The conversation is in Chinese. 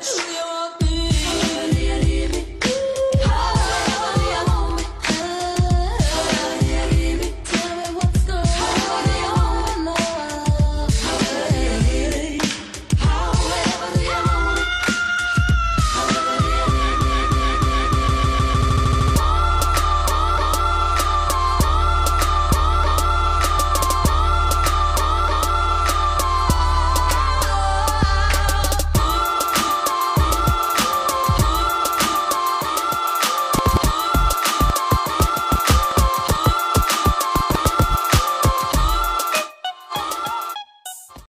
只有。